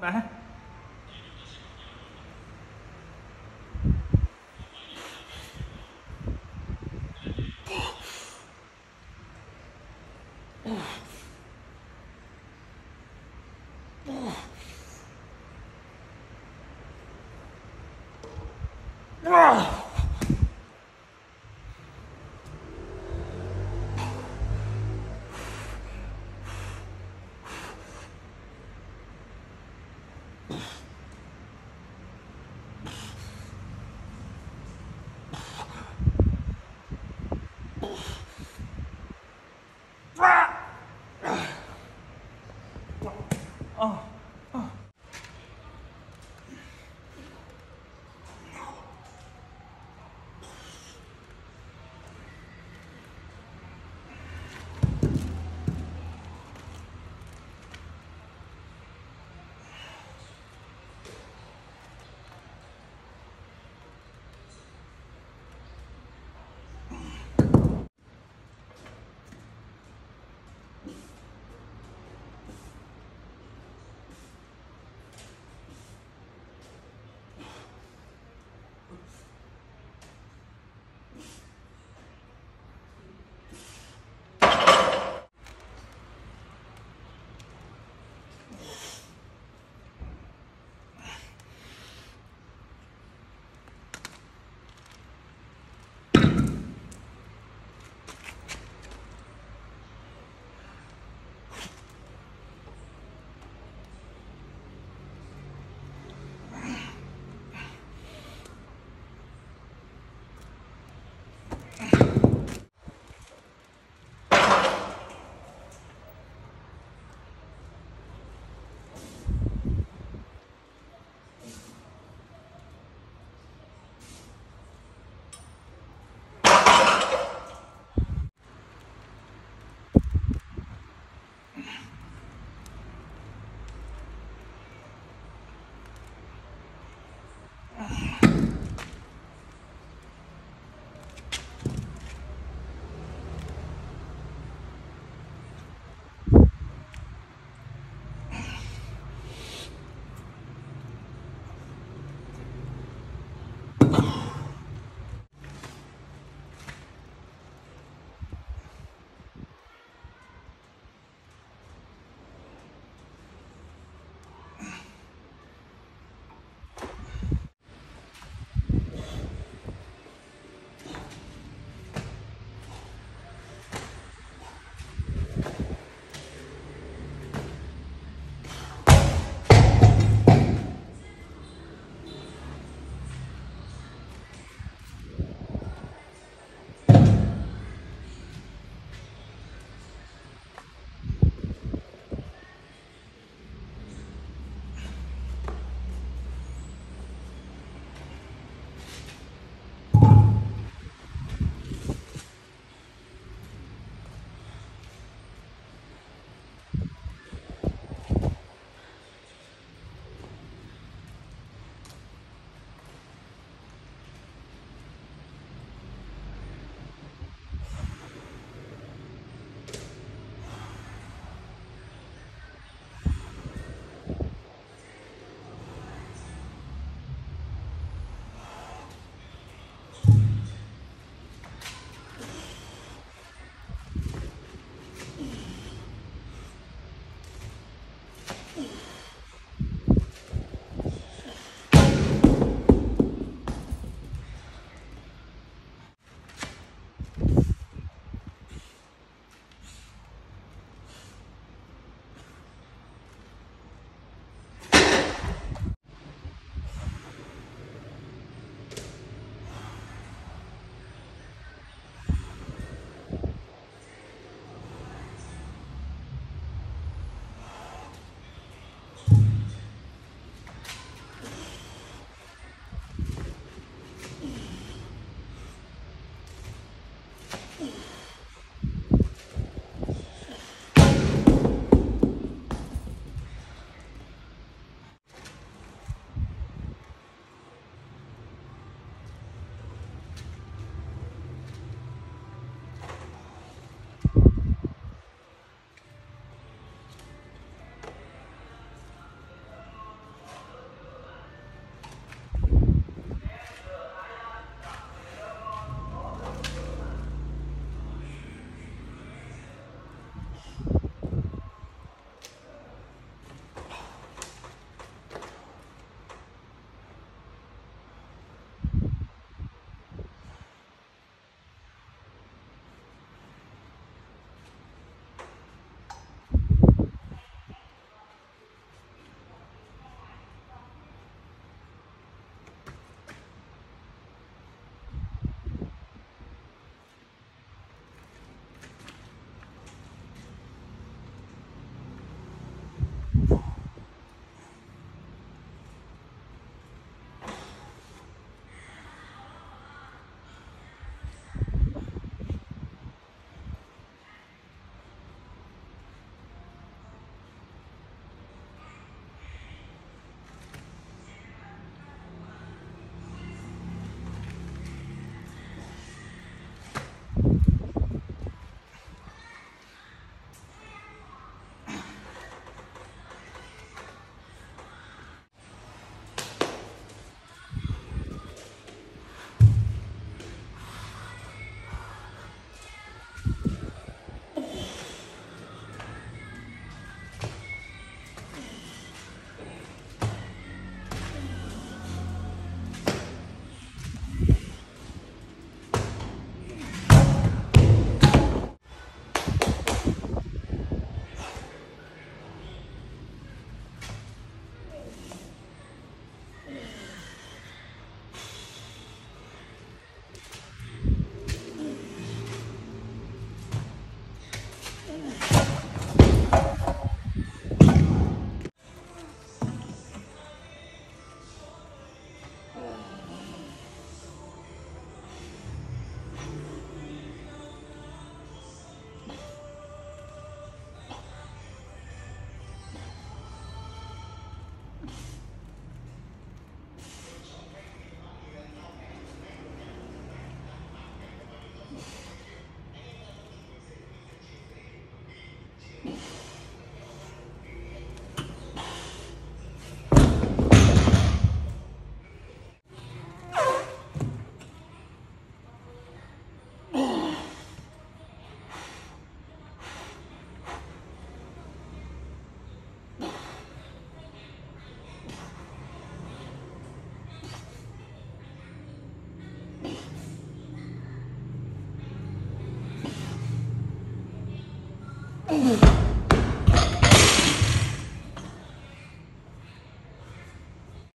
đã Ah!